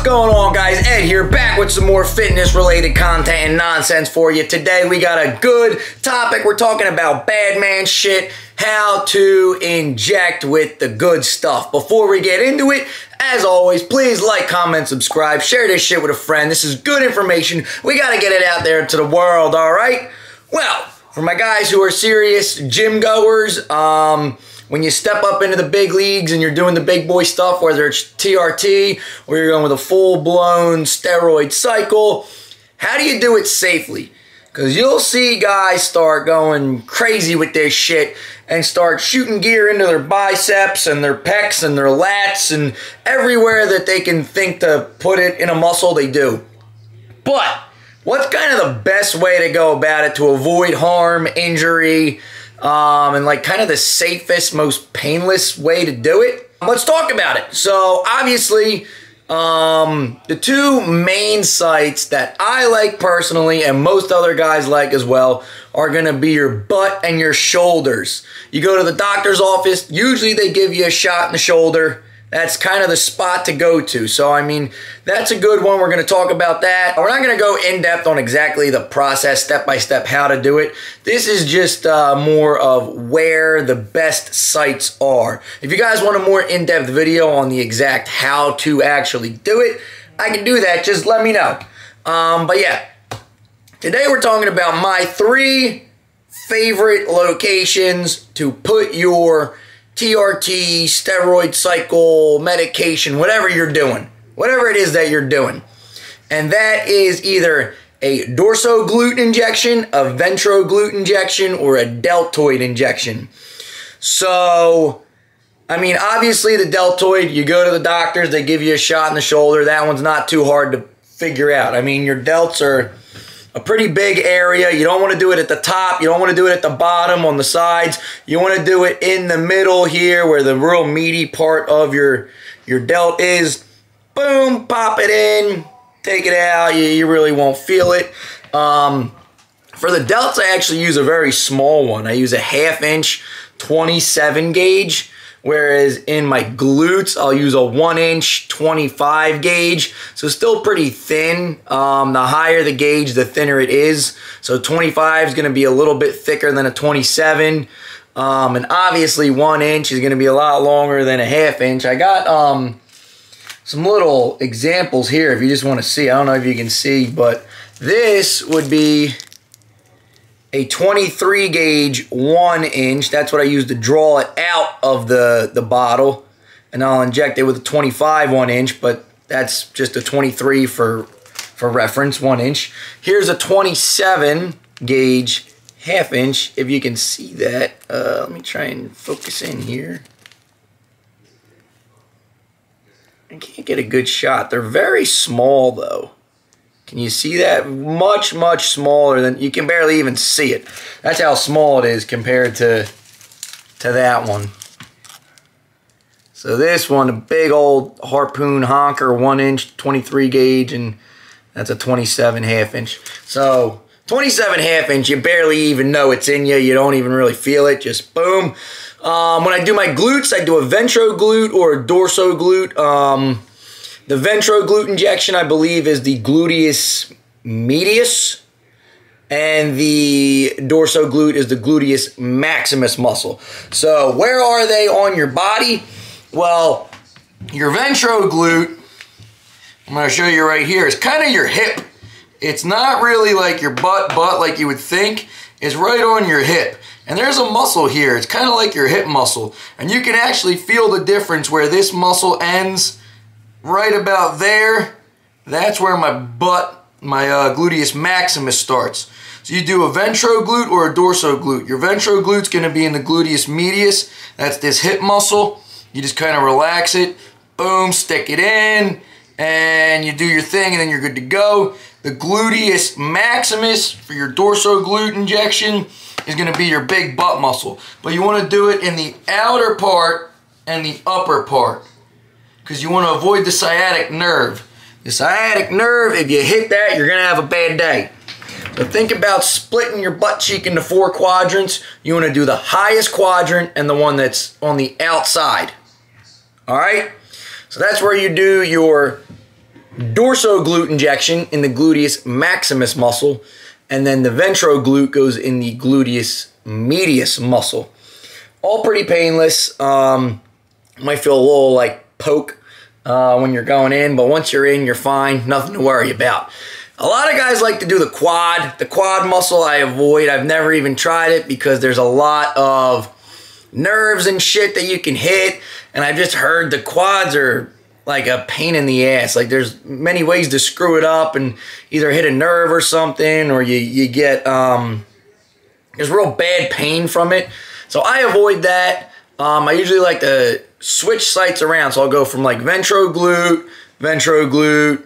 What's going on guys? Ed here back with some more fitness related content and nonsense for you. Today we got a good topic. We're talking about bad man shit, how to inject with the good stuff. Before we get into it, as always, please like, comment, subscribe, share this shit with a friend. This is good information. We got to get it out there to the world, all right? Well, for my guys who are serious gym goers, um, when you step up into the big leagues and you're doing the big boy stuff, whether it's TRT or you're going with a full blown steroid cycle, how do you do it safely? Because you'll see guys start going crazy with this shit and start shooting gear into their biceps and their pecs and their lats and everywhere that they can think to put it in a muscle, they do. But what's kind of the best way to go about it to avoid harm, injury, um, and like kind of the safest, most painless way to do it. Let's talk about it. So obviously, um, the two main sites that I like personally and most other guys like as well are to be your butt and your shoulders. You go to the doctor's office, usually they give you a shot in the shoulder that's kind of the spot to go to. So, I mean, that's a good one. We're going to talk about that. We're not going to go in depth on exactly the process, step by step, how to do it. This is just uh, more of where the best sites are. If you guys want a more in depth video on the exact how to actually do it, I can do that. Just let me know. Um, but yeah, today we're talking about my three favorite locations to put your TRT, steroid cycle, medication, whatever you're doing, whatever it is that you're doing. And that is either a dorsoglute injection, a ventroglute injection, or a deltoid injection. So, I mean, obviously the deltoid, you go to the doctors, they give you a shot in the shoulder. That one's not too hard to figure out. I mean, your delts are a pretty big area. You don't want to do it at the top. You don't want to do it at the bottom on the sides. You want to do it in the middle here where the real meaty part of your, your delt is. Boom, pop it in, take it out. You, you really won't feel it. Um, for the delts, I actually use a very small one. I use a half inch 27 gauge. Whereas in my glutes, I'll use a one inch 25 gauge. So still pretty thin. Um, the higher the gauge, the thinner it is. So 25 is gonna be a little bit thicker than a 27. Um, and obviously one inch is gonna be a lot longer than a half inch. I got um, some little examples here if you just wanna see. I don't know if you can see, but this would be a 23 gauge one inch. That's what I use to draw it out of the, the bottle. And I'll inject it with a 25 one inch, but that's just a 23 for, for reference, one inch. Here's a 27 gauge half inch, if you can see that. Uh, let me try and focus in here. I can't get a good shot. They're very small though. Can you see that? Much, much smaller than, you can barely even see it. That's how small it is compared to, to that one. So this one, a big old harpoon honker, one inch, 23 gauge, and that's a 27 half inch. So 27 half inch, you barely even know it's in you. You don't even really feel it, just boom. Um, when I do my glutes, I do a ventroglute or a dorsoglute. Um, the ventroglute injection, I believe, is the gluteus medius, and the dorsoglute is the gluteus maximus muscle. So, where are they on your body? Well, your ventroglute, I'm going to show you right here, is kind of your hip. It's not really like your butt, butt like you would think. It's right on your hip. And there's a muscle here. It's kind of like your hip muscle. And you can actually feel the difference where this muscle ends right about there, that's where my butt, my uh, gluteus maximus starts. So you do a ventroglute or a dorsoglute. Your ventroglute's going to be in the gluteus medius. That's this hip muscle. You just kind of relax it. Boom, stick it in, and you do your thing, and then you're good to go. The gluteus maximus for your dorsoglute injection is going to be your big butt muscle. But you want to do it in the outer part and the upper part because you want to avoid the sciatic nerve. The sciatic nerve, if you hit that, you're going to have a bad day. So think about splitting your butt cheek into four quadrants. You want to do the highest quadrant and the one that's on the outside. All right? So that's where you do your dorsoglute injection in the gluteus maximus muscle, and then the ventroglute goes in the gluteus medius muscle. All pretty painless. Um, might feel a little like poke uh, when you're going in, but once you're in, you're fine. Nothing to worry about. A lot of guys like to do the quad. The quad muscle I avoid. I've never even tried it because there's a lot of nerves and shit that you can hit. And I've just heard the quads are like a pain in the ass. Like there's many ways to screw it up and either hit a nerve or something or you, you get, um, there's real bad pain from it. So I avoid that. Um, I usually like to switch sites around. So I'll go from like ventroglute, ventroglute,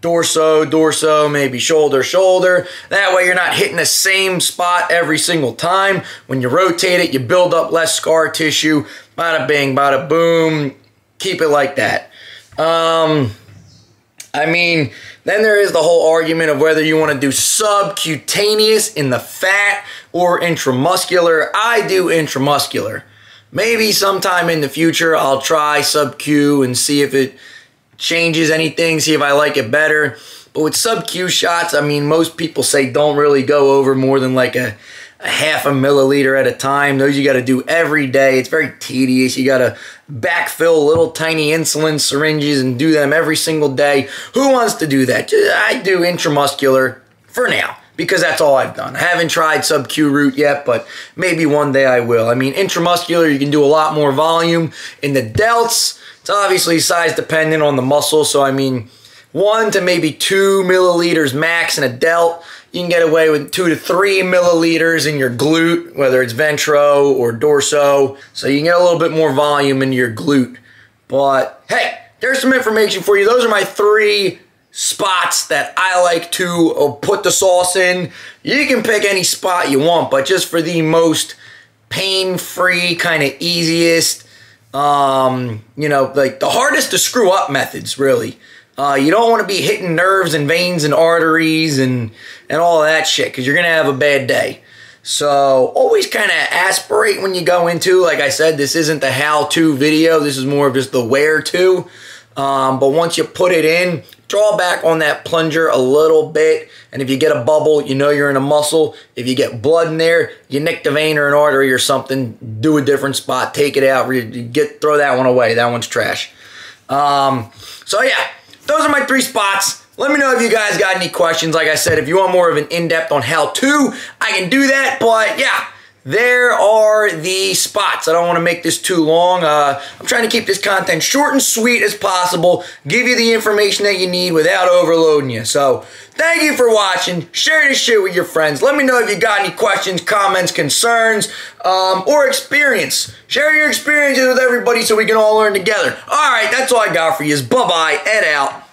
dorso, dorso, maybe shoulder, shoulder. That way you're not hitting the same spot every single time. When you rotate it, you build up less scar tissue. Bada bing, bada boom. Keep it like that. Um, I mean, then there is the whole argument of whether you want to do subcutaneous in the fat or intramuscular. I do intramuscular. Maybe sometime in the future I'll try sub-Q and see if it changes anything, see if I like it better. But with sub-Q shots, I mean, most people say don't really go over more than like a, a half a milliliter at a time. Those you got to do every day. It's very tedious. You got to backfill little tiny insulin syringes and do them every single day. Who wants to do that? I do intramuscular for now because that's all I've done. I haven't tried sub-Q route yet, but maybe one day I will. I mean, intramuscular, you can do a lot more volume. In the delts, it's obviously size dependent on the muscle, so I mean, one to maybe two milliliters max in a delt. You can get away with two to three milliliters in your glute, whether it's ventro or dorso. So you can get a little bit more volume in your glute. But hey, there's some information for you. Those are my three spots that I like to put the sauce in. You can pick any spot you want, but just for the most pain-free, kind of easiest, um, you know, like the hardest to screw up methods, really. Uh, you don't want to be hitting nerves and veins and arteries and, and all that shit because you're going to have a bad day. So always kind of aspirate when you go into, like I said, this isn't the how-to video. This is more of just the where-to. Um, but once you put it in, draw back on that plunger a little bit. And if you get a bubble, you know you're in a muscle. If you get blood in there, you nick the vein or an artery or something, do a different spot, take it out, get throw that one away. That one's trash. Um, so yeah, those are my three spots. Let me know if you guys got any questions. Like I said, if you want more of an in-depth on how to, I can do that. But yeah, there are the spots. I don't want to make this too long. Uh, I'm trying to keep this content short and sweet as possible, give you the information that you need without overloading you. So, thank you for watching. Share this shit with your friends. Let me know if you got any questions, comments, concerns, um, or experience. Share your experiences with everybody so we can all learn together. All right, that's all I got for you. Is Bye-bye. Ed out.